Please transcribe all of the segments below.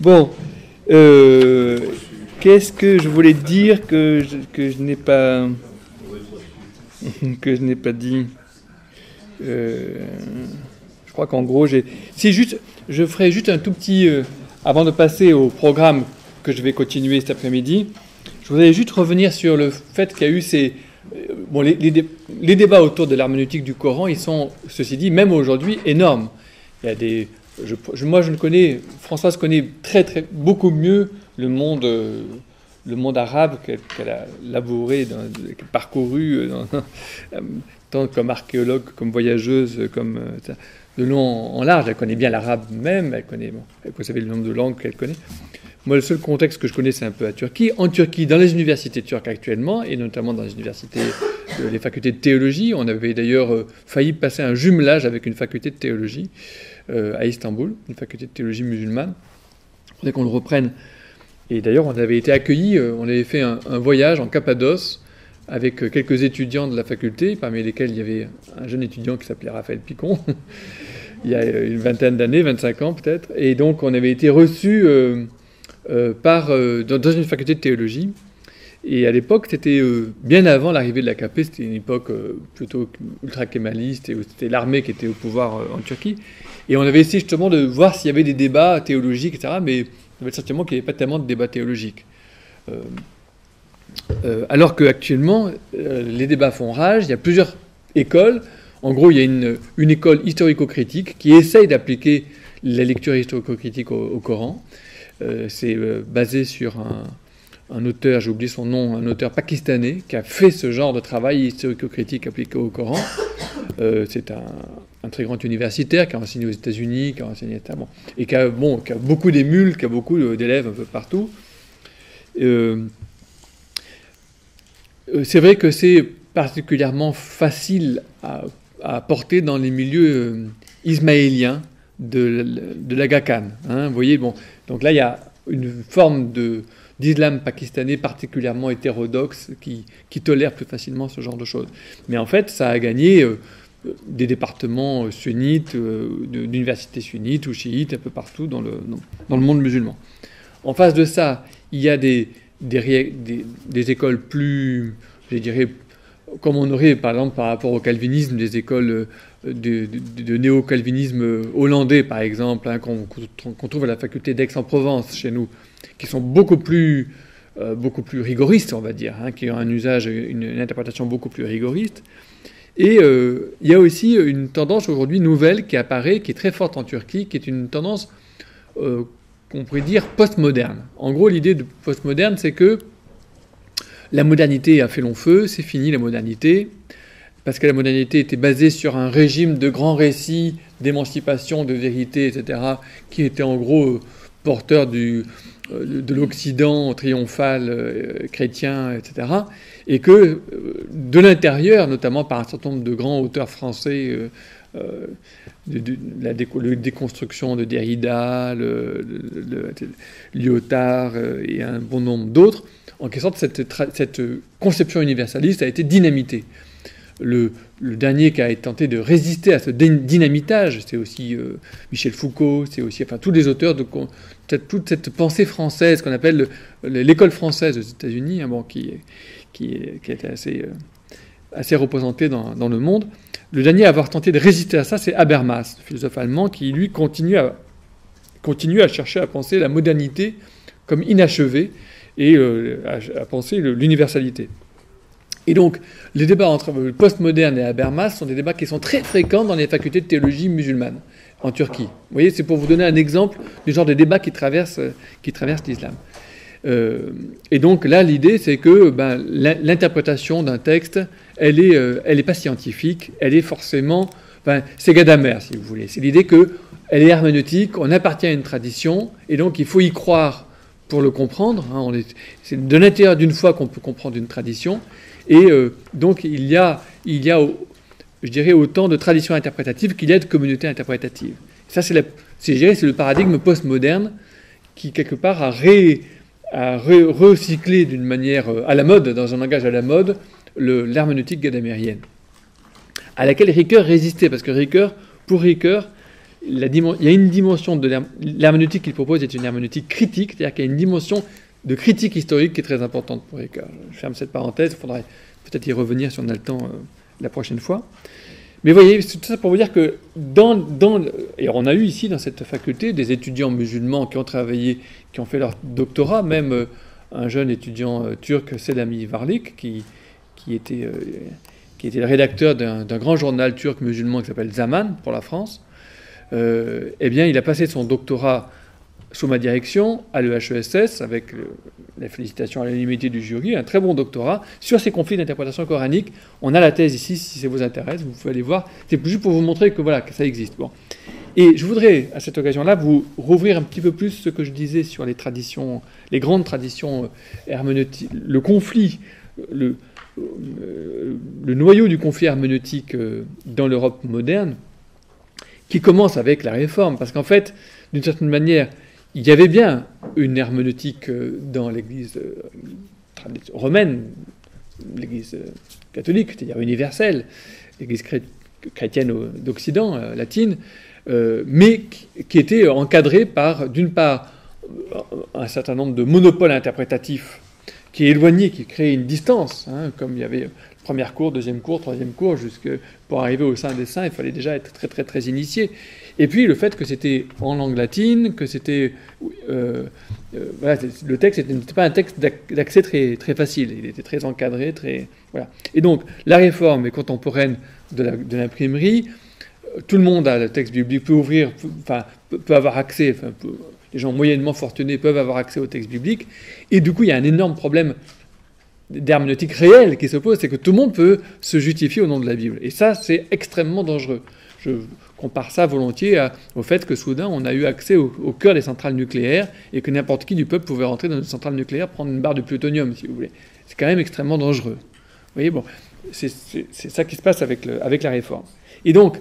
Bon, euh, qu'est-ce que je voulais dire que je, que je n'ai pas que je n'ai pas dit euh, Je crois qu'en gros, j'ai. Si juste, je ferai juste un tout petit euh, avant de passer au programme que je vais continuer cet après-midi. Je voudrais juste revenir sur le fait qu'il y a eu ces bon, les, les, débats autour de l'herméneutique du Coran, ils sont, ceci dit, même aujourd'hui, énormes. Il y a des moi, je ne connais, Françoise connaît très, très, beaucoup mieux le monde, le monde arabe qu'elle a labouré, qu'elle a parcouru, euh, tant comme archéologue, comme voyageuse, comme euh, de long en large. Elle connaît bien l'arabe même, elle connaît, vous savez le nombre de langues qu'elle connaît. Moi, le seul contexte que je connais, c'est un peu à Turquie. En Turquie, dans les universités turques actuellement, et notamment dans les universités, les facultés de théologie, on avait d'ailleurs euh, failli passer un jumelage avec une faculté de théologie. Euh, à Istanbul, une faculté de théologie musulmane. Il faudrait qu'on le reprenne. Et d'ailleurs, on avait été accueillis, euh, on avait fait un, voyage en Cappadoce avec euh, quelques étudiants de la faculté, parmi lesquels il y avait un jeune étudiant qui s'appelait Raphaël Picon, il y a une vingtaine d'années, 25 ans peut-être. Et donc, on avait été reçus par, dans, une faculté de théologie. Et à l'époque, c'était bien avant l'arrivée de la KP, c'était une époque plutôt ultra-kémaliste, et c'était l'armée qui était au pouvoir en Turquie. Et on avait essayé justement de voir s'il y avait des débats théologiques, etc. Mais on avait le sentiment qu'il n'y avait pas tellement de débats théologiques. Euh, euh, alors qu'actuellement, euh, les débats font rage, il y a plusieurs écoles. En gros, il y a une école historico-critique qui essaye d'appliquer la lecture historico-critique au, Coran. C'est basé sur un, un auteur, j'ai oublié son nom, un auteur pakistanais qui a fait ce genre de travail historico-critique appliqué au Coran. c'est un, très grand universitaire qui a enseigné aux États-Unis, qui a enseigné notamment, et qui a, bon, beaucoup d'émules, qui a beaucoup d'élèves un peu partout. Euh, euh, c'est vrai que c'est particulièrement facile à, porter dans les milieux euh, ismaéliens de, de l'Aga Khan. Hein, vous voyez, bon, donc là, il y a une forme de, d'islam pakistanais particulièrement hétérodoxe qui, tolère plus facilement ce genre de choses. Mais en fait, ça a gagné des départements euh, sunnites, euh, d'universités sunnites ou chiites, un peu partout dans le, dans le monde musulman. En face de ça, il y a des, des, écoles plus, je dirais, comme on aurait par exemple par rapport au calvinisme, des écoles euh, de, de, néo-calvinisme hollandais par exemple, hein, qu'on trouve à la faculté d'Aix-en-Provence chez nous, qui sont beaucoup plus, beaucoup plus rigoristes, on va dire, hein, qui ont un usage, une interprétation beaucoup plus rigoriste. Et euh, il y a aussi une tendance aujourd'hui nouvelle qui apparaît, qui est très forte en Turquie, qui est une tendance euh, qu'on pourrait dire postmoderne. En gros, l'idée de postmoderne, c'est que la modernité a fait long feu, c'est fini la modernité, parce que la modernité était basée sur un régime de grands récits d'émancipation, de vérité, etc., qui était en gros euh, porteur du, de l'Occident triomphal chrétien, etc et que euh, de l'intérieur, notamment par un certain nombre de grands auteurs français, euh, euh, la déconstruction de Derrida, Lyotard et un bon nombre d'autres, en quelque sorte, cette, conception universaliste a été dynamitée. Le, dernier qui a tenté de résister à ce dynamitage, c'est aussi Michel Foucault, c'est aussi enfin, tous les auteurs de toute cette pensée française qu'on appelle l'école française aux États-Unis, hein, qui, qui, assez, euh, assez représenté dans, le monde. Le dernier à avoir tenté de résister à ça, c'est Habermas, le philosophe allemand, qui lui continue à, continue à chercher à penser la modernité comme inachevée et euh, à, penser l'universalité. Et donc, les débats entre le postmoderne et Habermas sont des débats qui sont très fréquents dans les facultés de théologie musulmane en Turquie. Vous voyez, c'est pour vous donner un exemple du genre de débat qui traverse, l'islam. Euh, et donc là, l'idée, c'est que ben, l'interprétation d'un texte, elle n'est euh, pas scientifique, elle est forcément... Ben, c'est Gadamer, si vous voulez. C'est l'idée qu'elle est herméneutique, on appartient à une tradition, et donc il faut y croire pour le comprendre. Hein, c'est de l'intérieur d'une foi qu'on peut comprendre une tradition. Et euh, donc il y a, je dirais, autant de traditions interprétatives qu'il y a de communautés interprétatives. Ça, c'est le paradigme postmoderne qui, quelque part, a recycler d'une manière euh, à la mode, dans un langage à la mode, l'herméneutique gadamérienne, à laquelle Ricoeur résistait, parce que Ricoeur, pour Ricoeur, il y a une dimension de l'herméneutique qu'il propose est une herméneutique critique, c'est-à-dire qu'il y a une dimension de critique historique qui est très importante pour Ricard. Je ferme cette parenthèse, il faudrait peut-être y revenir si on a le temps euh, la prochaine fois. Mais voyez, c'est tout ça pour vous dire que dans, dans, et on a eu ici dans cette faculté des étudiants musulmans qui ont travaillé, qui ont fait leur doctorat, même euh, un jeune étudiant euh, turc, Selami Varlik, qui, qui, était, qui était le rédacteur d'un grand journal turc musulman qui s'appelle Zaman pour la France. eh bien, il a passé son doctorat sous ma direction à l'EHESS, avec la félicitation à l'unanimité du jury, un très bon doctorat sur ces conflits d'interprétation coranique. On a la thèse ici, si ça vous intéresse, vous pouvez aller voir. C'est juste pour vous montrer que voilà, que ça existe. Bon. Et je voudrais, à cette occasion-là, vous rouvrir un petit peu plus ce que je disais sur les traditions, les grandes traditions euh, herméneutiques, le conflit, le, euh, le noyau du conflit herméneutique euh, dans l'Europe moderne, qui commence avec la réforme. Parce qu'en fait, d'une certaine manière, il y avait bien une herméneutique euh, dans l'Église euh, romaine, l'Église euh, catholique, c'est-à-dire universelle, l'Église chrétienne d'Occident, latine, mais qui était encadrée par, d'une part, un certain nombre de monopoles interprétatifs qui éloignaient, qui créaient une distance, hein, comme il y avait première cour, deuxième cour, troisième cour, jusque pour arriver au sein des saints, il fallait déjà être très très très initié. Et puis le fait que c'était en langue latine, que c'était. Euh, euh, le texte n'était pas un texte d'accès très, facile, il était très encadré, très. Voilà. Et donc la réforme contemporaine de l'imprimerie, tout le monde a le texte biblique, peut ouvrir, enfin, peut, avoir accès, les gens moyennement fortunés peuvent avoir accès au texte biblique, et du coup il y a un énorme problème d'herméneutique réelle qui se pose, c'est que tout le monde peut se justifier au nom de la Bible. Et ça, c'est extrêmement dangereux. Je compare ça volontiers au fait que soudain on a eu accès au, cœur des centrales nucléaires et que n'importe qui du peuple pouvait rentrer dans une centrale nucléaire, prendre une barre de plutonium, si vous voulez. C'est quand même extrêmement dangereux. Vous voyez, bon, c'est ça qui se passe avec, avec la réforme. Et donc,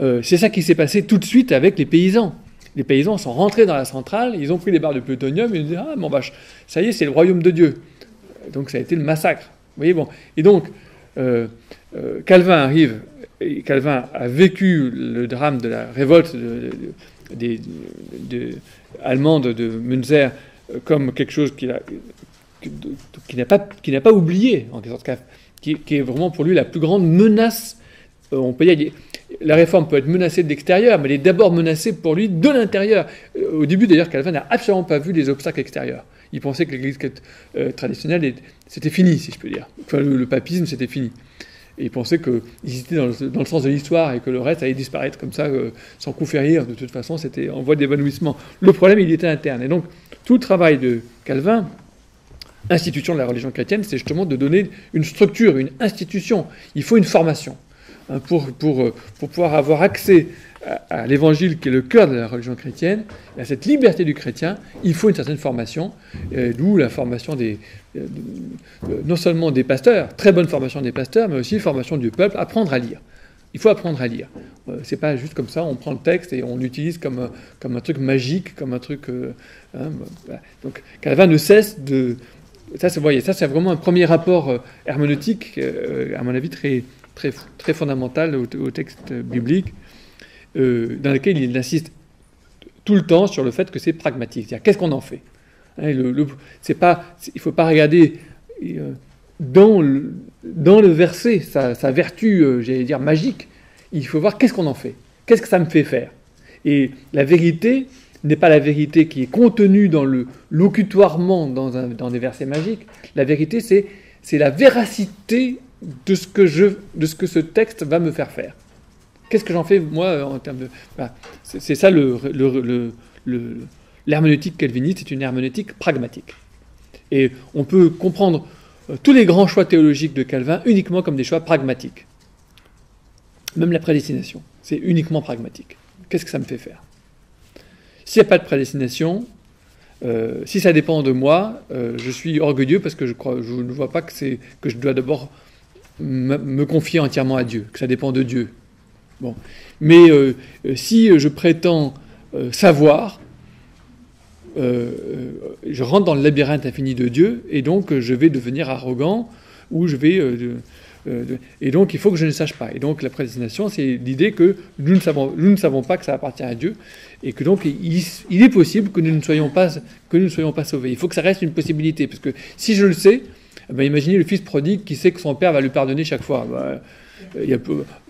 euh, c'est ça qui s'est passé tout de suite avec les paysans. Les paysans sont rentrés dans la centrale, ils ont pris les barres de plutonium, et ils ont dit Ah, mon vache, ça y est, c'est le royaume de Dieu. Donc ça a été le massacre. Vous voyez, bon. Et donc, euh, euh, Calvin arrive Calvin a vécu le drame de la révolte allemande de Münzer euh, comme quelque chose qu'il n'a pas, oublié, en quelque sorte, qui, est vraiment pour lui la plus grande menace. Euh, on peut dire, la réforme peut être menacée de l'extérieur, mais elle est d'abord menacée pour lui de l'intérieur. Euh, au début, d'ailleurs, Calvin n'a absolument pas vu les obstacles extérieurs. Il pensait que l'Église traditionnelle, c'était fini, si je peux dire. Le papisme, c'était fini. Et ils pensaient qu'ils étaient dans le, sens de l'histoire et que le reste allait disparaître comme ça, euh, sans coup férir. De toute façon, c'était en voie d'évanouissement. Le problème, il était interne. Et donc, tout le travail de Calvin, institution de la religion chrétienne, c'est justement de donner une structure, une institution. Il faut une formation hein, pour, pour, euh, pour pouvoir avoir accès à, l'évangile qui est le cœur de la religion chrétienne, et à cette liberté du chrétien, il faut une certaine formation, d'où la formation des, euh, non seulement des pasteurs, très bonne formation des pasteurs, mais aussi formation du peuple, apprendre à lire. Il faut apprendre à lire. Euh, c'est pas juste comme ça, on prend le texte et on l'utilise comme, comme un truc magique, comme un truc. Euh, hein, Donc Calvin ne cesse de. Ça, c'est, voyez, ça, c'est vraiment un premier rapport herméneutique, à mon avis, très, très, très fondamental au, texte biblique. Euh, dans lequel il insiste tout le temps sur le fait que c'est pragmatique. C'est-à-dire, qu'est-ce qu'on en fait? Hein, le, c'est pas, Il ne faut pas regarder euh, dans, le, dans le verset sa, vertu, euh, j'allais dire, magique. Il faut voir qu'est-ce qu'on en fait. Qu'est-ce que ça me fait faire Et la vérité n'est pas la vérité qui est contenue dans le locutoirement dans, des versets magiques. La vérité, c'est, c'est la véracité de ce, que je, de ce que ce texte va me faire faire. Qu'est-ce que j'en fais, moi, en termes de. c'est ça l'herméneutique le, calviniste, c'est une herméneutique pragmatique. Et on peut comprendre euh, tous les grands choix théologiques de Calvin uniquement comme des choix pragmatiques. Même la prédestination, c'est uniquement pragmatique. Qu'est-ce que ça me fait faire? S'il n'y a pas de prédestination, euh, si ça dépend de moi, euh, je suis orgueilleux parce que je, crois, je ne vois pas que, je dois d'abord me confier entièrement à Dieu, que ça dépend de Dieu. Bon. Mais si je prétends euh, je rentre dans le labyrinthe infini de Dieu et donc je vais devenir arrogant ou je vais et donc, il faut que je ne sache pas. Et donc, la prédestination, c'est l'idée que nous ne, savons, nous ne savons pas que ça appartient à Dieu, et que donc, il, est possible que nous ne soyons pas, que nous ne soyons pas sauvés. Il faut que ça reste une possibilité, parce que si je le sais, eh ben, imaginez le fils prodigue qui sait que son père va lui pardonner chaque fois. Ben, a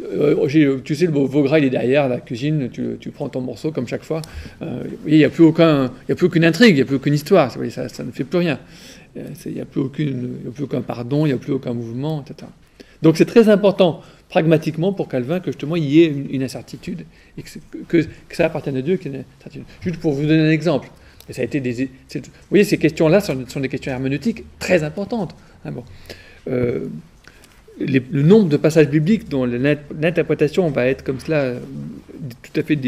euh, tu sais, le veau il est derrière la cuisine, tu, prends ton morceau comme chaque fois. Euh, il n'y a, plus a plus aucune intrigue, il n'y a plus aucune histoire, ça, ne fait plus rien. Euh, il n'y a, plus a plus aucun pardon, il n'y a plus aucun mouvement, etc. Donc c'est très important, pragmatiquement, pour Calvin, que justement il y ait une, incertitude, et que, ça appartienne à Dieu. Juste pour vous donner un exemple. Ça a été des, vous voyez, ces questions-là sont, des questions herméneutiques très importantes. Hein, bon. Euh, le nombre de passages bibliques dont l'interprétation va être comme cela euh, tout à fait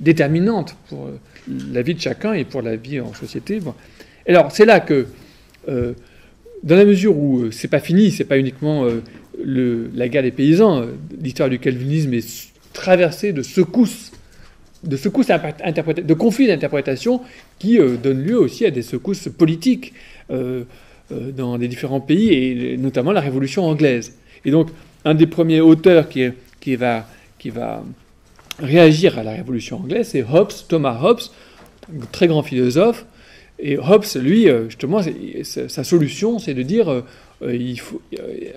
déterminante pour euh, la vie de chacun et pour la vie en société. Alors c'est là que, euh, dans la mesure où c'est pas fini, c'est pas uniquement la guerre des paysans, l'histoire du calvinisme est traversée de secousses, de secousses de conflits d'interprétation qui donnent lieu aussi à des secousses politiques. Dans les différents pays, et notamment la Révolution anglaise. Et donc, un des premiers auteurs qui, va, qui va réagir à la Révolution anglaise, c'est Hobbes, Thomas Hobbes, très grand philosophe. Et Hobbes, lui, euh, justement, sa solution, c'est de dire euh, il,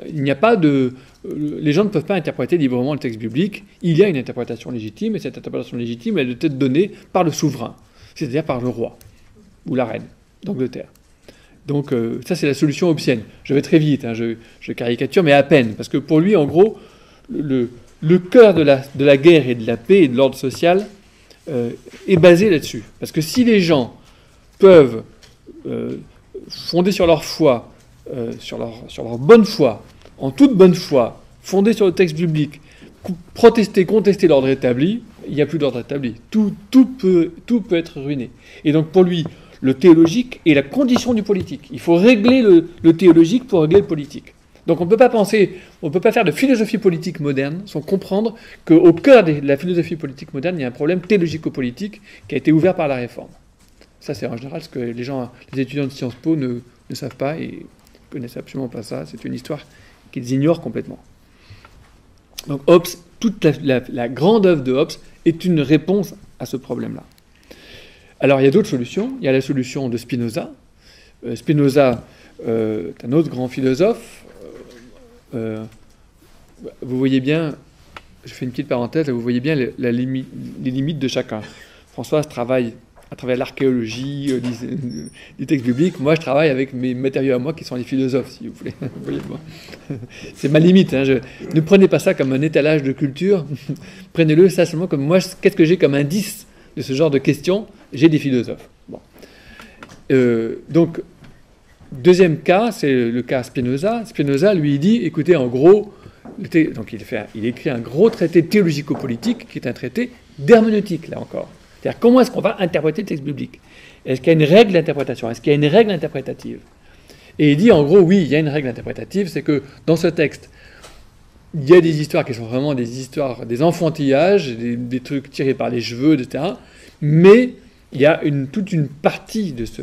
il n'y a pas de. Les gens ne peuvent pas interpréter librement le texte biblique. Il y a une interprétation légitime, et cette interprétation légitime, elle doit être donnée par le souverain, c'est-à-dire par le roi ou la reine d'Angleterre. Donc euh, ça, c'est la solution obscène. Je vais très vite, hein, je, caricature, mais à peine. Parce que pour lui, en gros, le, cœur de la, de la, guerre et de la paix et de l'ordre social euh, est basé là-dessus. Parce que si les gens peuvent euh, fonder sur leur foi, sur, leur, sur leur bonne foi, en toute bonne foi, fonder sur le texte biblique, protester, contester l'ordre établi, il n'y a plus d'ordre établi. Tout, tout, peut, tout peut être ruiné. Et donc pour lui, le théologique est la condition du politique. Il faut régler le, théologique pour régler le politique. Donc on ne peut pas penser, on ne peut pas faire de philosophie politique moderne sans comprendre qu'au cœur de la philosophie politique moderne, il y a un problème théologico-politique qui a été ouvert par la réforme. Ça, c'est en général ce que les gens, les étudiants de Sciences Po ne, savent pas et ne connaissent absolument pas ça. C'est une histoire qu'ils ignorent complètement. Donc Hobbes, toute la, la grande œuvre de Hobbes est une réponse à ce problème-là. Alors il y a d'autres solutions. Il y a la solution de Spinoza. Euh, Spinoza euh, est un autre grand philosophe. Euh, vous voyez bien, je fais une petite parenthèse, vous voyez bien les, limites de chacun. Françoise travaille à travers l'archéologie du texte biblique. Moi, je travaille avec mes matériaux à moi qui sont les philosophes, si vous voulez. C'est ma limite. Hein. ne prenez pas ça comme un étalage de culture. Prenez-le ça seulement comme moi, qu'est-ce que j'ai comme indice ce genre de questions j'ai des philosophes. Euh, donc, deuxième cas, c'est le cas Spinoza. Spinoza lui dit, écoutez, en gros, il écrit un gros traité théologico-politique qui est un traité d'herméneutique, là encore. C'est-à-dire comment est-ce qu'on va interpréter le texte biblique? Est-ce qu'il y a une règle d'interprétation? Est-ce qu'il y a une règle interprétative? Et il dit en gros, oui, il y a une règle interprétative, c'est que dans ce texte, il y a des histoires qui sont vraiment des histoires, des enfantillages, des, trucs tirés par les cheveux, etc. Mais il y a toute une partie de ce,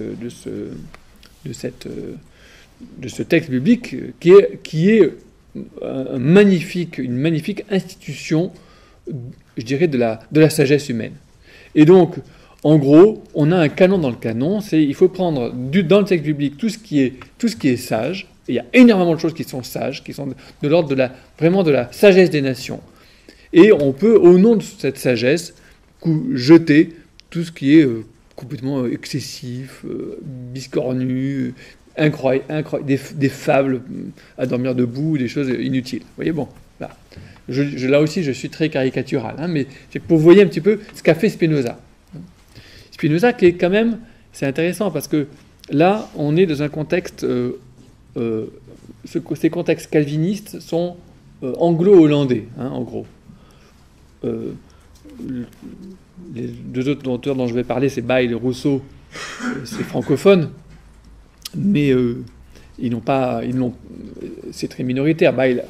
ce texte biblique qui est, qui est magnifique, une magnifique institution, je dirais, de la, sagesse humaine. Et donc, en gros, on a un canon dans le canon, c'est il faut prendre dans le texte biblique tout ce qui est, sage, il y a énormément de choses qui sont sages, qui sont de, l'ordre de la, vraiment de la sagesse des nations. Et on peut, au nom de cette sagesse, jeter tout ce qui est euh, complètement euh, excessif, euh, biscornu, incroyable, des, des, fables à dormir debout, des choses inutiles. Vous voyez, bon, là, aussi, je suis très caricatural, hein, mais pour vous voyez un petit peu ce qu'a fait Spinoza. Spinoza, qui est quand même, c'est intéressant parce que là, on est dans un contexte, ces contextes calvinistes sont anglo-hollandais, hein, en gros les deux autres auteurs dont je vais parler, c'est Bail et Rousseau, c'est francophone, mais euh, ils n'ont pas, ils n'ont, c'est très minoritaire. Bail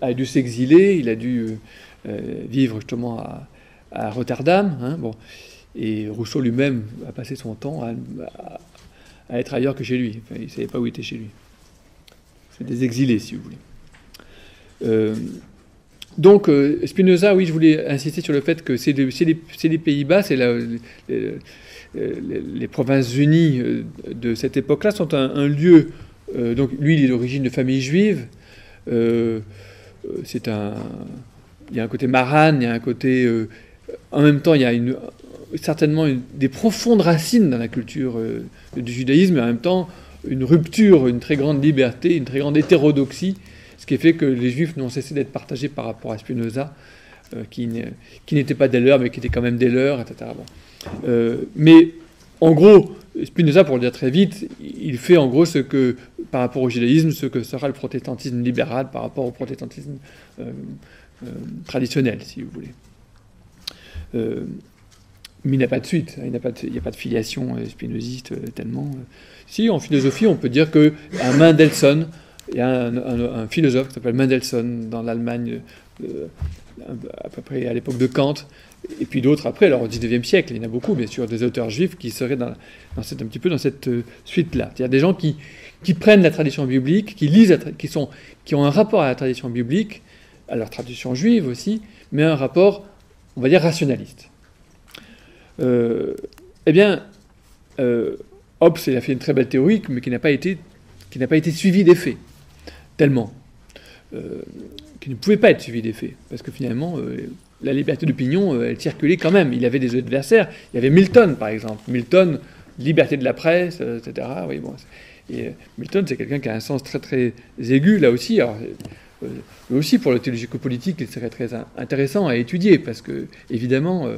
a, dû s'exiler, il a dû euh, vivre justement à, Rotterdam, hein, bon, et Rousseau lui-même a passé son temps à, être ailleurs que chez lui. il ne savait pas où il était chez lui. C'est des exilés, si vous voulez. donc, Spinoza, oui, je voulais insister sur le fait que c'est les, Pays-Bas, c'est les, provinces unies de cette époque-là sont un, lieu. donc, lui, il est d'origine de famille juive. c'est un, il y a un côté marane, il y a un côté. en même temps, il y a certainement des profondes racines dans la culture euh, du judaïsme, et en même temps une rupture, une très grande liberté, une très grande hétérodoxie, ce qui fait que les juifs n'ont cessé d'être partagés par rapport à Spinoza, euh, qui, n'était pas des leurs, mais qui était quand même des leurs, etc. Euh, mais en gros, Spinoza, pour le dire très vite, il fait en gros ce que, par rapport au judaïsme, ce que sera le protestantisme libéral par rapport au protestantisme traditionnel, si vous voulez mais il n'a pas de suite, il n'y a, pas de filiation euh, spinoziste euh, tellement. Euh. Si, en philosophie, on peut dire qu'un Mendelssohn, il y a un, philosophe qui s'appelle Mendelssohn dans l'Allemagne, à peu près à l'époque de Kant, et puis d'autres après, alors au XIXe siècle, il y en a beaucoup, bien sûr, des auteurs juifs qui seraient un petit peu dans cette suite-là. C'est-à-dire des gens qui, qui prennent la tradition biblique, qui lisent, qui, sont, qui ont un rapport à la tradition biblique, à leur tradition juive aussi, mais un rapport, on va dire, rationaliste. Euh, eh bien, euh, Hobbes il a fait une très belle théorie, mais qui n'a pas été, qui n'a pas été suivie d'effet, tellement, euh, qui ne pouvait pas être suivie d'effet, parce que finalement, la liberté d'opinion, elle circulait quand même. Il avait des adversaires. Il y avait Milton, par exemple. Milton, liberté de la presse, etc. Oui, bon, et Milton, c'est quelqu'un qui a un sens très très aigu là aussi. Alors, mais aussi pour le théologico-politique, il serait très intéressant à étudier, parce que évidemment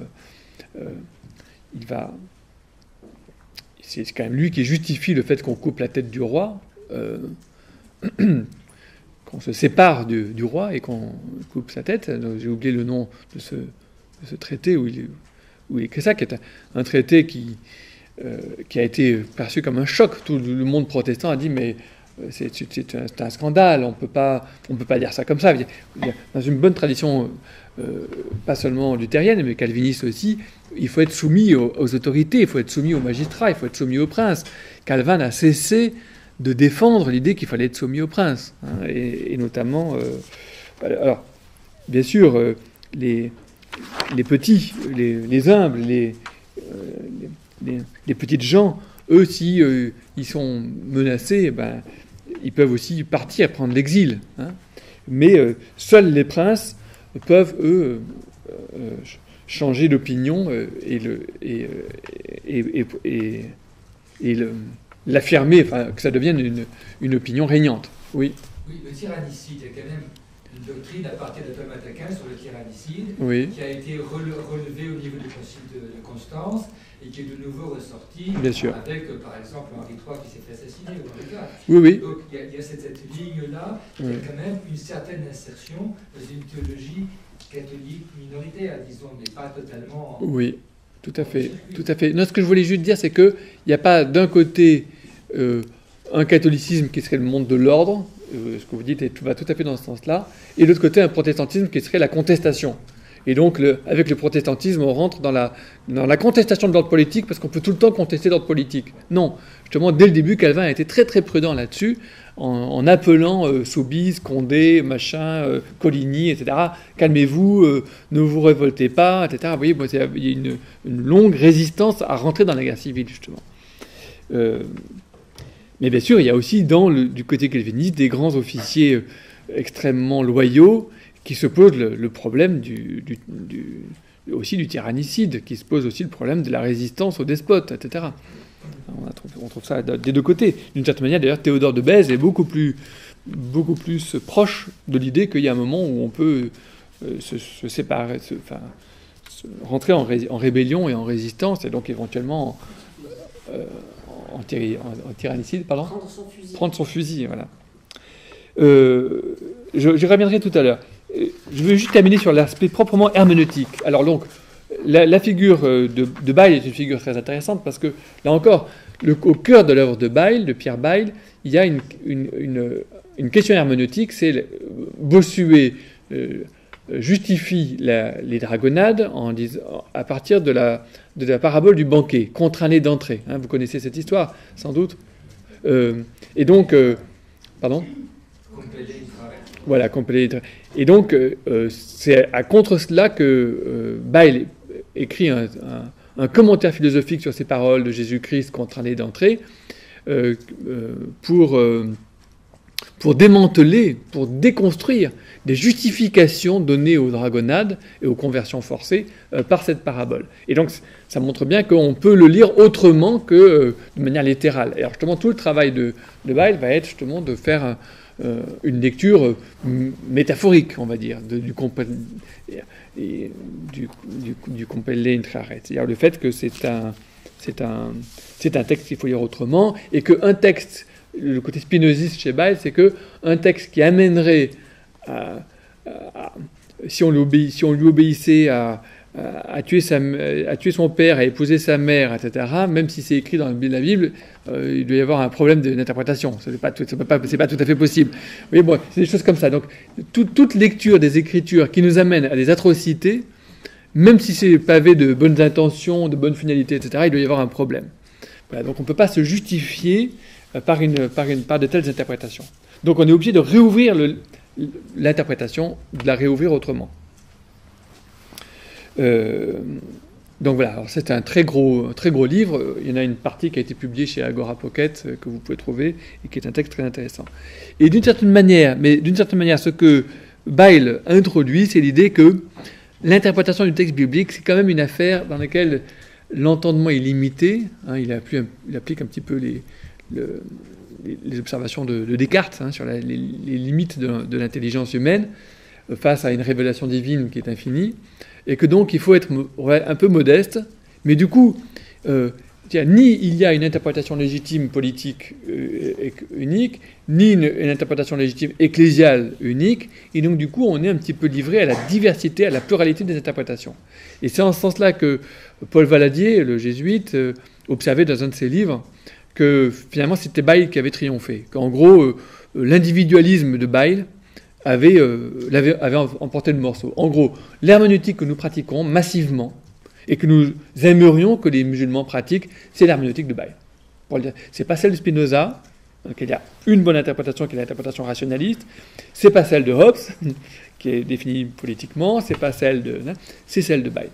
il va. C'est quand même lui qui justifie le fait qu'on coupe la tête du roi, euh, qu'on se sépare du, roi et qu'on coupe sa tête. J'ai oublié le nom de ce, traité où il, où écrit ça, qui est un, traité qui, euh, qui a été perçu comme un choc. Tout le monde protestant a dit mais euh, c'est un, scandale, on ne peut pas dire ça comme ça. Dans une bonne tradition, pas seulement luthérienne, mais calviniste aussi, il faut être soumis aux, autorités, il faut être soumis aux magistrats, il faut être soumis aux princes. Calvin a cessé de défendre l'idée qu'il fallait être soumis aux princes, hein, et, notamment, euh, alors, bien sûr, euh, les, petits, les, humbles, euh, les, les, petites gens, eux, si ils sont menacés, ben, ils peuvent aussi partir, prendre l'exil. Hein. Mais seuls les princes peuvent, eux, changer d'opinion euh, et, le, et, euh, et, et, l'affirmer, enfin, que ça devienne une, une, opinion régnante. Oui. Oui, le tyrannicide, il y a quand même une doctrine à partir de Thomas Aquin sur le tyrannicide, qui a été relevée au niveau du Concile de, Constance et qui est de nouveau ressorti Bien sûr. avec, euh, par exemple, Henri III qui s'est fait assassiner, ou Henri IV. Oui, oui. Donc il y a, il y a cette, cette ligne-là, qui a quand même une certaine insertion dans une théologie catholique minoritaire, disons, mais pas totalement. Oui, tout à fait, tout à fait. Non, ce que je voulais juste dire, c'est qu'il n'y a pas d'un côté euh, un catholicisme qui serait le monde de l'ordre, euh, ce que vous dites va tout à fait dans ce sens-là, et de l'autre côté un protestantisme qui serait la contestation. Et donc, avec le protestantisme, on rentre dans la, contestation de l'ordre politique parce qu'on peut tout le temps contester l'ordre politique. Non, justement, dès le début, Calvin a été très très prudent là-dessus en, appelant euh, Soubise, Condé, machin, euh, Coligny, etc. Calmez-vous, euh, ne vous révoltez pas, etc. Vous voyez, il y a une, longue résistance à rentrer dans la guerre civile, justement. mais bien sûr, il y a aussi du côté calviniste des grands officiers extrêmement loyaux qui se posent le, problème du, aussi du tyrannicide, qui se pose aussi le problème de la résistance aux despotes, etc. On, trouve ça des deux côtés. D'une certaine manière, d'ailleurs, Théodore de Bèze est beaucoup plus, beaucoup plus proche de l'idée qu'il y a un moment où on peut euh, se, séparer, enfin, rentrer en, rébellion et en résistance, et donc éventuellement euh, en, tyrannicide, pardon Prendre son fusil. Prendre son fusil, voilà. Euh, je, je, reviendrai tout à l'heure. Je veux juste terminer sur l'aspect proprement herméneutique. Alors donc, la, figure euh, de, de, Bail est une figure très intéressante parce que, là encore, au cœur de l'œuvre de Bail, de Pierre Bail, il y a une, question herméneutique, c'est Bossuet euh, justifie les dragonnades en à partir de la, parabole du banquet, contraint d'entrée. Hein, vous connaissez cette histoire, sans doute. Euh, et donc, pardon? Voilà, Et donc, c'est à contre cela que Bail écrit un, commentaire philosophique sur ces paroles de Jésus-Christ contre l'année d'entrée pour, pour démanteler, pour déconstruire des justifications données aux dragonnades et aux conversions forcées euh, par cette parabole. Et donc ça montre bien qu'on peut le lire autrement que euh, de manière littérale. Et alors justement tout le travail de, de va être justement de faire euh, une lecture métaphorique, on va dire, du, et du, du, du C'est-à-dire le fait que c'est un, c'est un, c'est un texte qu'il faut lire autrement et qu'un texte, le côté spinoziste chez Bail, c'est qu'un texte qui amènerait si on lui obéissait à, tuer sa, à, tuer son père, à épouser sa mère, etc., même si c'est écrit dans la Bible, euh, il doit y avoir un problème d'interprétation. Ce n'est pas, tout à fait possible. Mais bon, c'est des choses comme ça. Donc, toute lecture des Écritures qui nous amène à des atrocités, même si c'est pavé de bonnes intentions, de bonnes finalités, etc., il doit y avoir un problème. Donc on ne peut pas se justifier euh, par, par, de telles interprétations. Donc on est obligé de réouvrir l'interprétation, de la réouvrir autrement. Euh, donc voilà, c'est un très gros, très gros livre. Il y en a une partie qui a été publiée chez Agora Pocket euh, que vous pouvez trouver et qui est un texte très intéressant. Et d'une certaine manière, mais d'une certaine manière, ce que Bail introduit, c'est l'idée que l'interprétation du texte biblique, c'est quand même une affaire dans laquelle l'entendement est limité. Hein, il, applique, un petit peu les, le, les, observations de, Descartes hein, sur les, limites de, l'intelligence humaine face à une révélation divine qui est infinie, et que donc il faut être un peu modeste, mais du coup, euh, ni il y a une interprétation légitime politique euh, unique, ni une, interprétation légitime ecclésiale unique, et donc du coup on est un petit peu livré à la diversité, à la pluralité des interprétations. Et c'est en ce sens-là que Paul Valadier, le jésuite, observait dans un de ses livres que finalement c'était Bail qui avait triomphé. Qu'en gros, euh, l'individualisme de Bail avait, euh, emporté le morceau. En gros, l'herméneutique que nous pratiquons massivement et que nous aimerions que les musulmans pratiquent, c'est l'herméneutique de Bail. C'est pas celle de Spinoza, donc il y a une bonne interprétation qui est l'interprétation rationaliste, c'est pas celle de Hobbes, qui est définie politiquement, c'est pas celle de. C'est celle de Bail.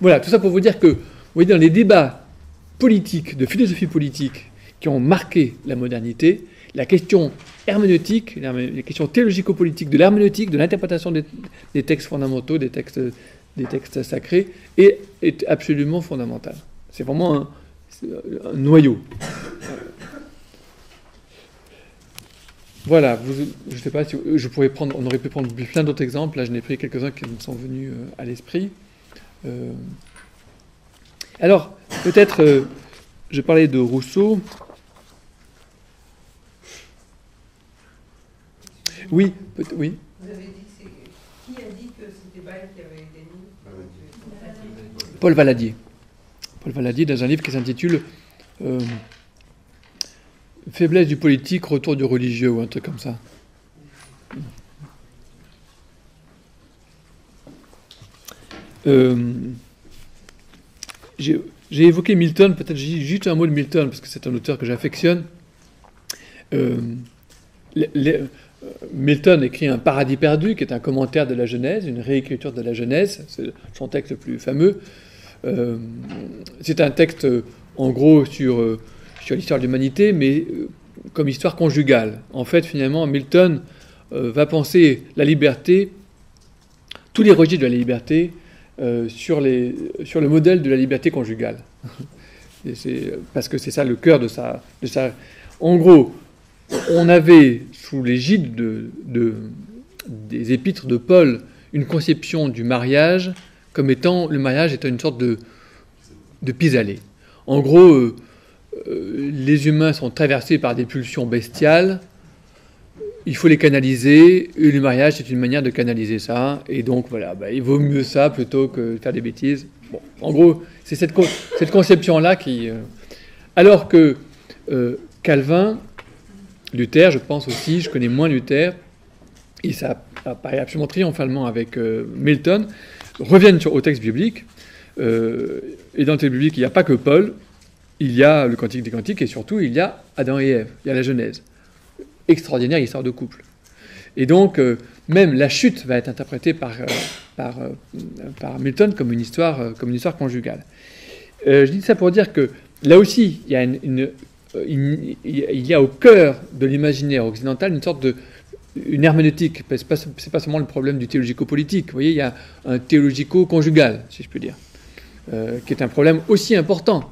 Voilà, tout ça pour vous dire que voyez, dans les débats politiques, de philosophie politique, qui ont marqué la modernité, la question herméneutique, la question théologico-politique de l'herméneutique, de l'interprétation des, textes fondamentaux, des textes, sacrés, est, absolument fondamentale. C'est vraiment un, noyau. Voilà, je ne sais pas si je pourrais prendre, on aurait pu prendre plein d'autres exemples. Là, je n'ai pris quelques-uns qui me sont venus euh, à l'esprit. Euh, alors, peut-être, euh, je parlais de Rousseau. Oui, oui. Vous avez dit qui a dit que c'était Bail qui avait été mis Paul Valadier. Paul Valadier, dans un livre qui s'intitule euh, Faiblesse du politique, retour du religieux, ou un truc comme ça. Euh, j'ai évoqué Milton, peut-être juste un mot de Milton, parce que c'est un auteur que j'affectionne. Euh, Milton écrit Un paradis perdu, qui est un commentaire de la Genèse, une réécriture de la Genèse, c'est son texte le plus fameux. Euh, c'est un texte, en gros, sur, euh, sur l'histoire de l'humanité, mais comme histoire conjugale. En fait, finalement, Milton va penser la liberté, tous les registres de la liberté, euh, sur, les, sur le modèle de la liberté conjugale. parce que c'est ça le cœur de sa, de sa... En gros, on avait, sous l'égide de, des épîtres de Paul, une conception du mariage comme étant le mariage étant une sorte de, de pis-aller. En gros, euh, euh, les humains sont traversés par des pulsions bestiales, il faut les canaliser, et le mariage, c'est une manière de canaliser ça, et donc voilà, bah, il vaut mieux ça plutôt que de faire des bêtises. Bon, en gros, c'est cette, cette conception-là qui... Euh, alors que Calvin, Luther, je pense aussi, je connais moins Luther, et ça apparaît absolument triomphalement avec euh, Milton, reviennent sur, au texte biblique, et dans le texte biblique, il n'y a pas que Paul, il y a le Cantique des Cantiques, et surtout, il y a Adam et Ève, il y a la Genèse. Extraordinaire histoire de couple. Et donc, même la chute va être interprétée par, par, par Milton comme une histoire, comme une histoire conjugale. je dis ça pour dire que là aussi, il y a une, il y a au cœur de l'imaginaire occidental une sorte de une herméneutique. Ce n'est pas, pas, seulement le problème du théologico-politique. Vous voyez, il y a un théologico-conjugal, si je puis dire, euh, qui est un problème aussi important,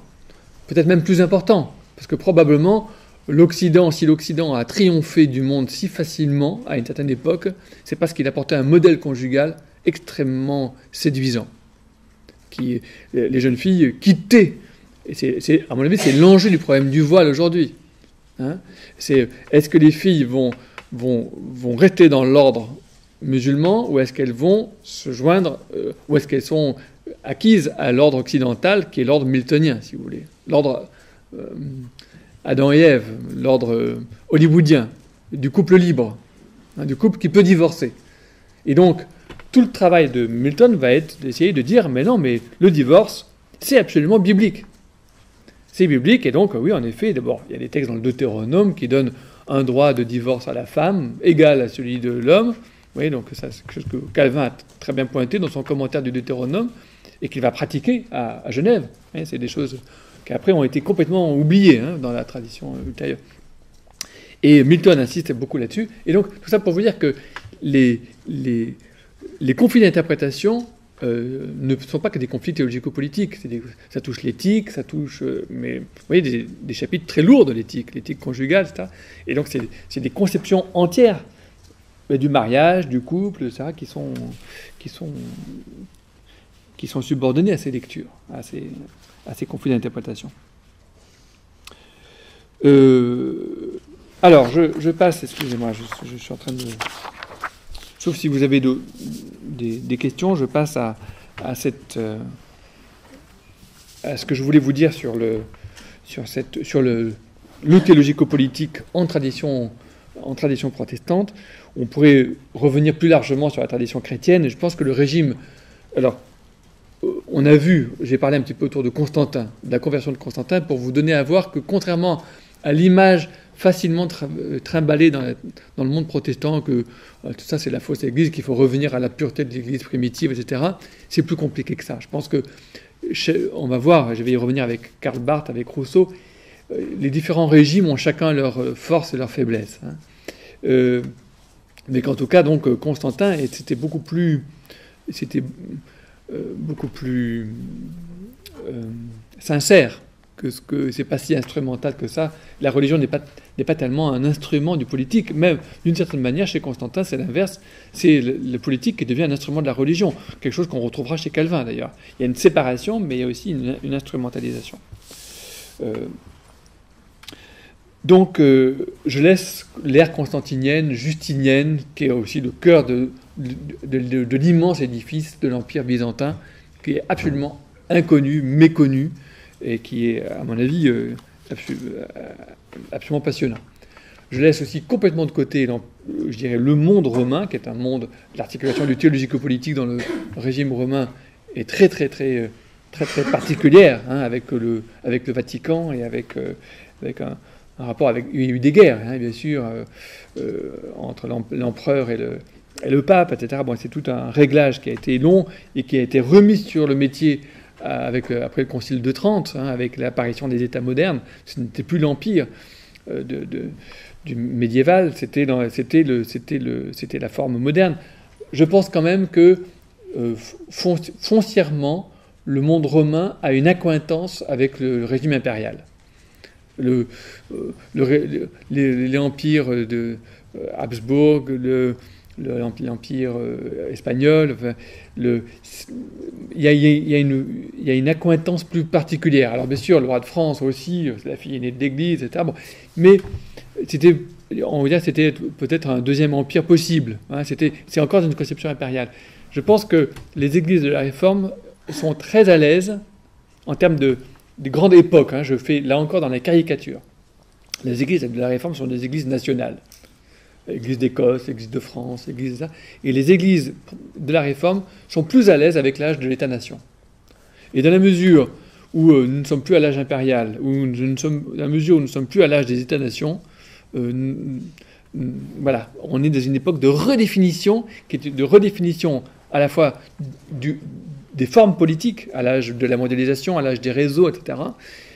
peut-être même plus important, parce que probablement l'Occident, si l'Occident a triomphé du monde si facilement à une certaine époque, c'est parce qu'il apportait un modèle conjugal extrêmement séduisant, qui les jeunes filles quittaient. Et c'est, à mon avis, c'est l'enjeu du problème du voile aujourd'hui. Hein. c'est est-ce que les filles vont vont, vont rester dans l'ordre musulman ou est-ce qu'elles vont se joindre, euh, ou est-ce qu'elles sont acquises à l'ordre occidental qui est l'ordre miltonien, si vous voulez, l'ordre euh, Adam et Ève, l'ordre euh, hollywoodien, du couple libre, hein, du couple qui peut divorcer. Et donc, tout le travail de Milton va être d'essayer de dire, mais non, mais le divorce, c'est absolument biblique. C'est biblique, et donc, oui, en effet, d'abord, il y a des textes dans le Deutéronome qui donnent un droit de divorce à la femme égal à celui de l'homme. Oui, donc ça, c'est quelque chose que Calvin a très bien pointé dans son commentaire du Deutéronome et qu'il va pratiquer à, Genève. c'est des choses qui après ont été complètement oubliées hein, dans la tradition ultérieure. Et Milton insiste beaucoup là-dessus. Et donc, tout ça pour vous dire que les, les, les conflits d'interprétation euh, ne sont pas que des conflits théologico-politiques. Ça touche l'éthique, ça touche, euh, mais vous voyez, des, chapitres très lourds de l'éthique, l'éthique conjugale, etc. Et donc, c'est des conceptions entières du mariage, du couple, etc., qui sont, qui sont, qui sont subordonnées à ces lectures, à ces, à ces conflits d'interprétation. Euh, alors, je, passe, excusez-moi, je, suis en train de Sauf si vous avez des, questions, je passe euh, à ce que je voulais vous dire sur le, théologico-politique en tradition, protestante. On pourrait revenir plus largement sur la tradition chrétienne. Je pense que le régime. Alors, on a vu, j'ai parlé un petit peu autour de Constantin, de la conversion de Constantin, pour vous donner à voir que contrairement à l'image facilement euh, trimballé dans, le monde protestant que euh, tout ça c'est la fausse Église, qu'il faut revenir à la pureté de l'Église primitive, etc. C'est plus compliqué que ça. Je pense que on va voir, je vais y revenir avec Karl Barth, avec Rousseau, euh, les différents régimes ont chacun leurs forces et leurs faiblesses. Hein. mais qu'en tout cas, donc Constantin, c'était beaucoup plus, c'était beaucoup plus sincère que ce que c'est pas si instrumental que ça. La religion n'est pas n'est pas tellement un instrument du politique. Même d'une certaine manière, chez Constantin, c'est l'inverse. C'est le, politique qui devient un instrument de la religion. Quelque chose qu'on retrouvera chez Calvin d'ailleurs. Il y a une séparation, mais il y a aussi une, instrumentalisation. Euh, donc, euh, je laisse l'ère constantinienne, justinienne, qui est aussi le cœur de, de, de l'immense édifice de l'Empire byzantin, qui est absolument inconnu, méconnu, et qui est, à mon avis, euh, euh, absolument passionnant. Je laisse aussi complètement de côté, je dirais, le monde romain, qui est un monde, l'articulation du théologico-politique dans le régime romain est très, très, très, euh, très, très particulière, hein, avec, le, avec le Vatican et avec, avec un, rapport avec. Il y a eu des guerres, hein, bien sûr, entre l'empereur et le, et le pape, etc. Bon, c'est tout un réglage qui a été long et qui a été remis sur le métier euh, avec, euh, après le Concile de Trente, hein, avec l'apparition des États modernes, ce n'était plus l'empire euh, du médiéval, c'était la forme moderne. Je pense quand même que foncièrement, le monde romain a une accointance avec le régime impérial. Le, L'empire de Habsbourg, le, l'empire euh, espagnol. il, y a, une, accointance plus particulière. Alors bien sûr, le roi de France aussi, c'est la fille aînée de l'Église, etc. mais c'était, on va dire, c'était peut-être un deuxième empire possible. Hein. c'était, c'est encore une conception impériale. Je pense que les églises de la Réforme sont très à l'aise en termes de, de grande époque. Hein. je fais là encore dans la caricature. Les églises de la Réforme sont des églises nationales. Église d'Écosse, Église de France, Église de ça. Et les églises de la Réforme sont plus à l'aise avec l'âge de l'État-nation. Et dans la mesure où euh, nous ne sommes plus à l'âge impérial, où dans la mesure où nous ne sommes plus à l'âge des États-nations, euh, voilà, on est dans une époque de redéfinition, qui est de redéfinition à la fois des formes politiques, à l'âge de la mondialisation, à l'âge des réseaux, etc.,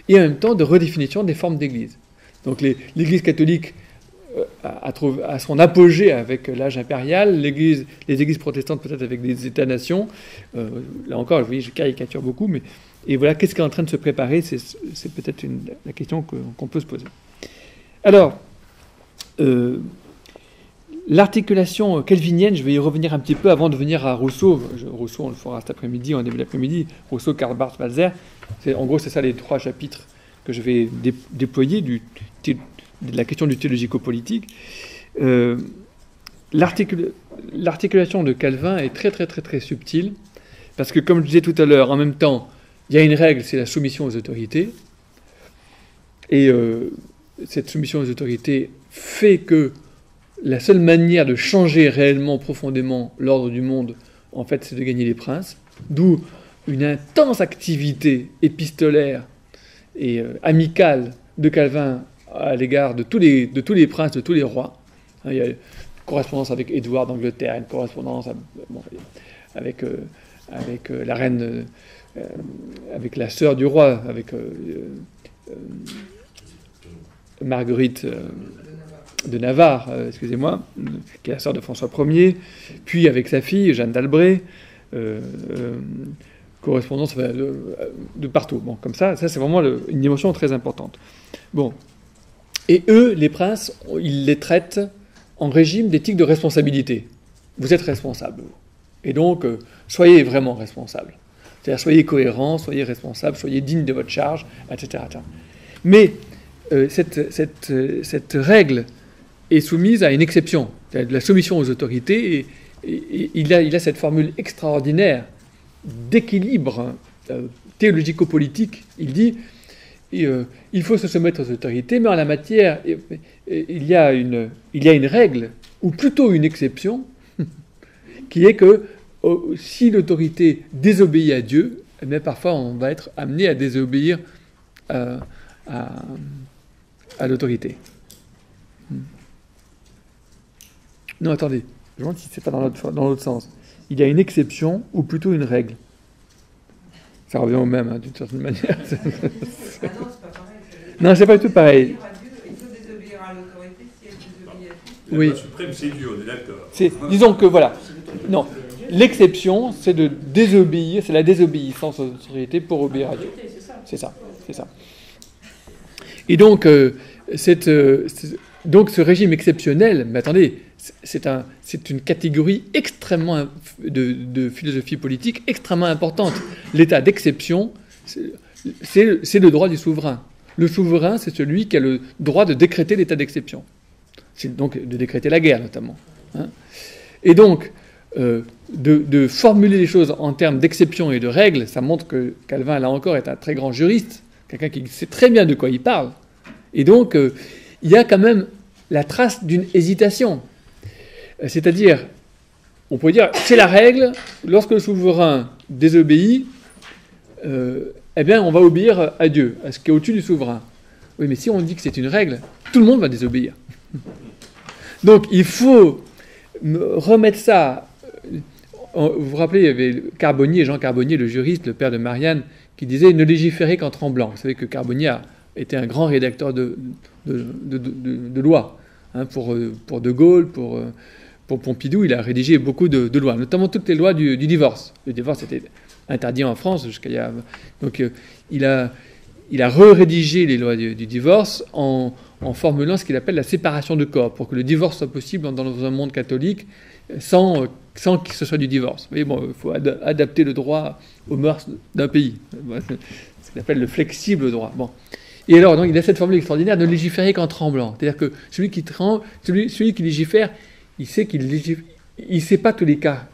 et en même temps de redéfinition des formes d'Église. Donc l'Église catholique a, a, son apogée avec l'âge impérial, les Églises protestantes peut-être avec des États-nations. Euh, là encore, oui, je caricature beaucoup, mais et voilà, qu'est-ce qui est en train de se préparer C'est peut-être la question qu'on peut se poser. Alors, euh, l'articulation calvinienne, je vais y revenir un petit peu avant de venir à Rousseau. Rousseau, on le fera cet après-midi, en début d'après-midi. Rousseau, Karl Barth, Walzer. En gros, c'est ça les trois chapitres que je vais déployer du, de la question du théologico-politique. Euh, l'articulation de Calvin est très très très très subtile, parce que comme je disais tout à l'heure, en même temps, il y a une règle, c'est la soumission aux autorités. Et euh, cette soumission aux autorités fait que la seule manière de changer réellement, profondément l'ordre du monde, en fait, c'est de gagner les princes. D'où une intense activité épistolaire et euh, amicale de Calvin à l'égard de, tous les, de tous les princes, de tous les rois. Hein, il y a une correspondance avec Édouard d'Angleterre, une correspondance avec, euh, avec la reine euh, avec la sœur du roi, avec euh, euh, Marguerite de Navarre, excusez-moi, qui est la sœur de François Ier, puis avec sa fille, Jeanne d'Albret, correspondance de, partout. Bon, comme ça, ça c'est vraiment une dimension très importante. Bon. Et eux, les princes, ils les traitent en régime d'éthique de responsabilité. Vous êtes responsable. Et donc, soyez vraiment responsable. C'est-à-dire soyez cohérents, soyez responsables, soyez dignes de votre charge, etc. Mais euh, cette, cette, règle est soumise à une exception, de la soumission aux autorités, et, il, a, cette formule extraordinaire d'équilibre euh, théologico-politique. Il dit euh, il faut se soumettre aux autorités, mais en la matière, il y a une, il y a une règle, ou plutôt une exception, qui est que si l'autorité désobéit à Dieu, eh parfois on va être amené à désobéir euh, à, l'autorité. Hmm. Non, attendez, je me demande si c'est pas dans l'autre, sens. Il y a une exception ou plutôt une règle. Ça revient au même, hein, d'une certaine manière. Ah non, c'est pas du tout pareil. Oui. c'est Dieu, on est d'accord. Disons que voilà. Non, L'exception, c'est de désobéir, c'est la désobéissance aux autorités pour obéir à Dieu. C'est ça, c'est ça. Et donc, euh, euh, donc ce régime exceptionnel, mais attendez, c'est un, une catégorie extrêmement de, de, philosophie politique extrêmement importante. L'état d'exception, c'est le droit du souverain. Le souverain, c'est celui qui a le droit de décréter l'état d'exception. C'est donc de décréter la guerre, notamment. Hein. Et donc, euh, de, formuler les choses en termes d'exception et de règles, ça montre que Calvin, là encore, est un très grand juriste, quelqu'un qui sait très bien de quoi il parle. Et donc, euh, il y a quand même la trace d'une hésitation. Euh, c'est-à-dire, on pourrait dire, c'est la règle, lorsque le souverain désobéit, eh bien, on va obéir à Dieu, à ce qui est au-dessus du souverain. Oui, mais si on dit que c'est une règle, tout le monde va désobéir. Donc, il faut remettre ça vous vous rappelez, il y avait Carbonnier, Jean Carbonnier, le juriste, le père de Marianne, qui disait ne légiférer qu'en tremblant. Vous savez que Carbonnier a été un grand rédacteur de, de, lois. Hein, pour, euh, pour De Gaulle, pour, euh, pour Pompidou, il a rédigé beaucoup de, lois, notamment toutes les lois du, divorce. Le divorce était interdit en France jusqu'à il y a... Donc euh, il a, re-rédigé les lois du, divorce en, formulant ce qu'il appelle la séparation de corps, pour que le divorce soit possible dans un monde catholique sans, sans que ce soit du divorce. Mais bon, il faut adapter le droit aux mœurs d'un pays. Ce qu'on appelle le flexible droit. Bon. Et alors, donc, il a cette formule extraordinaire de légiférer qu'en tremblant. C'est-à-dire que celui qui tremble, celui qui légifère, il sait qu'il légifère, il sait pas tous les cas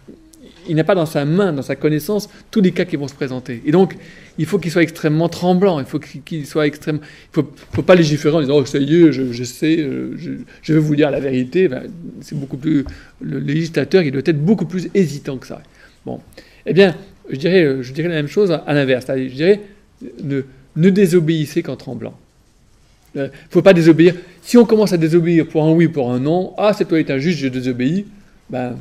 il n'a pas dans sa main, dans sa connaissance, tous les cas qui vont se présenter. Et donc, il faut qu'il soit extrêmement tremblant, il faut qu'il soit extrêmement... Il ne faut, pas légiférer en disant « Oh, ça y est, je, sais, euh, je, je, veux vous dire la vérité C'est beaucoup plus... Le législateur, il doit être beaucoup plus hésitant que ça. Bon. Eh bien, je dirais, je dirais la même chose à l'inverse. Je dirais, ne, ne désobéissez qu'en tremblant. Il ne faut pas désobéir. Si on commence à désobéir pour un oui, pour un non, ah, cette loi est injuste, je désobéis, ben,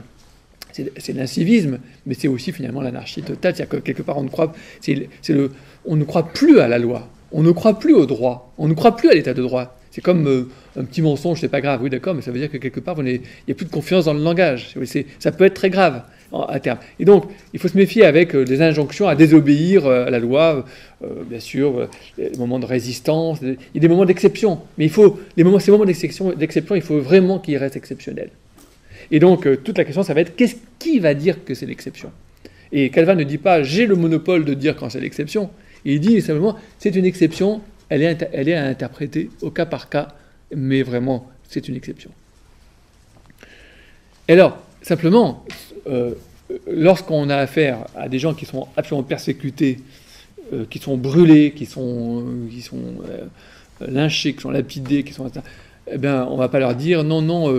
c'est l'incivisme, mais c'est aussi finalement l'anarchie totale. C'est-à-dire que quelque part, on ne, croit, le, on ne croit plus à la loi, on ne croit plus au droit, on ne croit plus à l'état de droit. C'est comme euh, un petit mensonge, c'est pas grave, oui d'accord, mais ça veut dire que quelque part, il n'y a plus de confiance dans le langage. Ça peut être très grave à terme. Et donc, il faut se méfier avec euh, des injonctions à désobéir euh, à la loi, bien sûr, les moments de résistance, il y a des moments d'exception, mais il faut, ces moments d'exception, il faut vraiment qu'ils restent exceptionnels. Et donc, toute la question, ça va être qu'est-ce qui va dire que c'est l'exception? Et Calvin ne dit pas j'ai le monopole de dire quand c'est l'exception. Il dit simplement c'est une exception, elle est, elle est à interpréter au cas par cas, mais vraiment, c'est une exception. Alors, simplement, euh, lorsqu'on a affaire à des gens qui sont absolument persécutés, euh, qui sont brûlés, qui sont, qui sont euh, lynchés, qui sont lapidés, qui sont eh bien, on va pas leur dire non, non,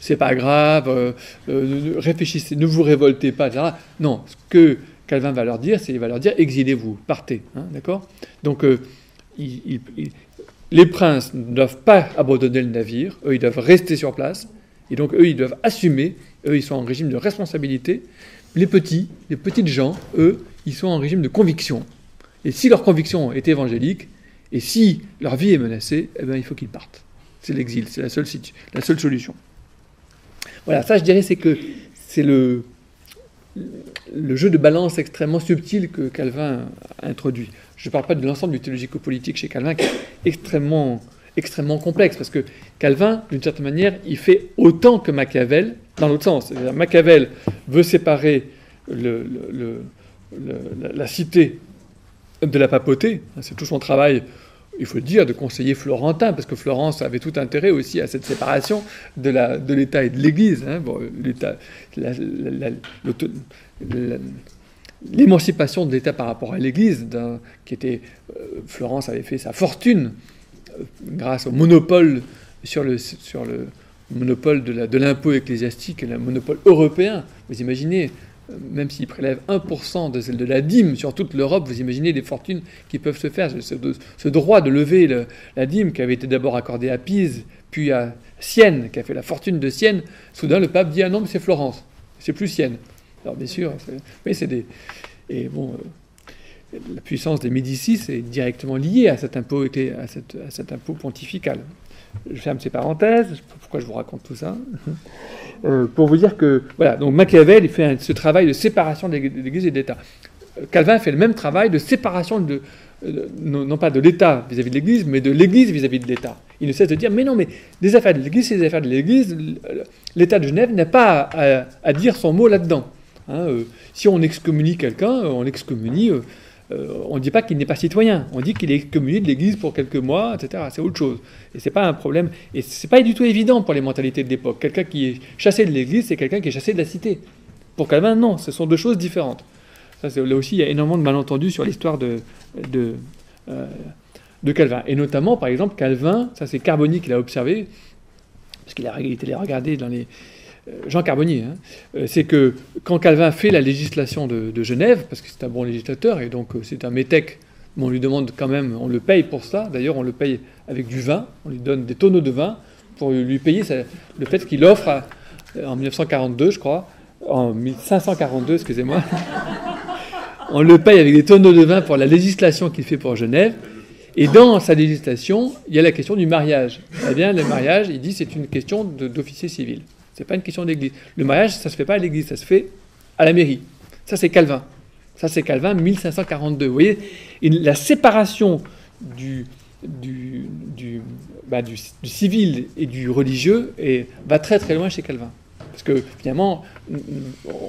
c'est pas grave, réfléchissez, ne vous révoltez pas, etc. Non, ce que Calvin va leur dire, c'est il va leur dire exilez-vous, partez, hein, d'accord? Donc les princes ne doivent pas abandonner le navire, eux ils doivent rester sur place, et donc eux ils doivent assumer, eux ils sont en régime de responsabilité. Les petits, les petites gens, eux, ils sont en régime de conviction. Et si leur conviction est évangélique, et si leur vie est menacée, eh bien, il faut qu'ils partent. C'est l'exil, c'est la seule, solution. Voilà, ça je dirais c'est que c'est le, le jeu de balance extrêmement subtil que Calvin a introduit. Je ne parle pas de l'ensemble du théologico-politique chez Calvin, qui est extrêmement, extrêmement complexe, parce que Calvin, d'une certaine manière, il fait autant que Machiavel, dans l'autre sens. Machiavel veut séparer la cité de la papauté, c'est tout son travail il faut le dire, de conseiller florentin, parce que Florence avait tout intérêt aussi à cette séparation de l'État et de l'Église. Hein. l'émancipation de l'État par rapport à l'Église, qui était euh, Florence avait fait sa fortune grâce au monopole sur le, sur le monopole de l'impôt ecclésiastique et le monopole européen. Vous imaginez même s'ils prélèvent 1% de, de la dîme sur toute l'Europe, vous imaginez les fortunes qui peuvent se faire. Ce, droit de lever la dîme qui avait été d'abord accordé à Pise, puis à Sienne, qui a fait la fortune de Sienne, soudain le pape dit Ah non, mais c'est Florence, c'est plus Sienne. Alors bien sûr, mais c'est des. Et bon, euh, la puissance des Médicis est directement liée à cet impôt, à, à cet impôt pontifical. Je ferme ces parenthèses, pourquoi je vous raconte tout ça euh, Pour vous dire que, voilà, donc Machiavel, fait ce travail de séparation de l'Église et de l'État. Calvin fait le même travail de séparation de, non, pas de l'État vis-à-vis de l'Église, mais de l'Église vis-à-vis de l'État. Il ne cesse de dire, mais non, mais des affaires de l'Église, c'est des affaires de l'Église. L'État de Genève n'a pas à, dire son mot là-dedans. Hein, euh, si on excommunie quelqu'un, on excommunie euh, euh, on ne dit pas qu'il n'est pas citoyen, on dit qu'il est communé de l'Église pour quelques mois, etc. C'est autre chose. Et c'est pas un problème. Et c'est pas du tout évident pour les mentalités de l'époque. Quelqu'un qui est chassé de l'Église, c'est quelqu'un qui est chassé de la cité. Pour Calvin, non, ce sont deux choses différentes. Là aussi, il y a énormément de malentendus sur l'histoire euh, de, Calvin. Et notamment, par exemple, Calvin, ça c'est Carboni qui l'a observé, parce qu'il a été les regarder dans les, Jean Carbonnier, hein, euh, c'est que quand Calvin fait la législation de, Genève, parce que c'est un bon législateur et donc euh, c'est un métèque, on lui demande quand même, on le paye pour ça, d'ailleurs on le paye avec du vin, on lui donne des tonneaux de vin pour lui payer le fait qu'il offre en 1942, je crois, en 1542, excusez-moi, on le paye avec des tonneaux de vin pour la législation qu'il fait pour Genève. Et dans sa législation, il y a la question du mariage. Eh bien, le mariage, il dit, c'est une question d'officier civil. C'est pas une question d'église. Le mariage, ça se fait pas à l'église, ça se fait à la mairie. Ça, c'est Calvin. Ça, c'est Calvin, 1542. Vous voyez, la séparation bah, du, civil et du religieux va très très loin chez Calvin. Parce que finalement,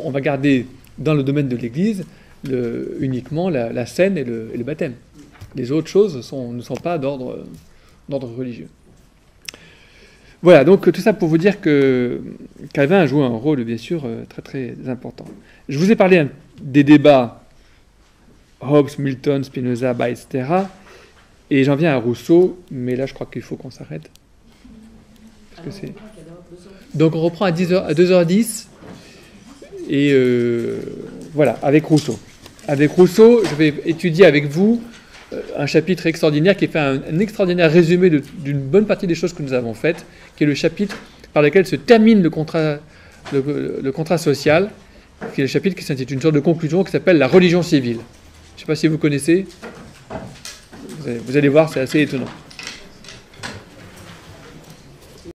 on va garder dans le domaine de l'Église uniquement la, scène et le, baptême. Les autres choses ne sont pas d'ordre religieux. Voilà, donc tout ça pour vous dire que Calvin a joué un rôle, bien sûr, euh, très très important. Je vous ai parlé hein, des débats Hobbes, Milton, Spinoza, etc. Et j'en viens à Rousseau, mais là je crois qu'il faut qu'on s'arrête. Donc on reprend à, 10h, à 2h10, et euh, voilà, avec Rousseau. Avec Rousseau, je vais étudier avec vous un chapitre extraordinaire qui fait un, extraordinaire résumé d'une bonne partie des choses que nous avons faites, qui est le chapitre par lequel se termine le contrat, le, contrat social, qui est le chapitre qui s'intitule une sorte de conclusion qui s'appelle la religion civile. Je ne sais pas si vous connaissez. vous allez voir, c'est assez étonnant.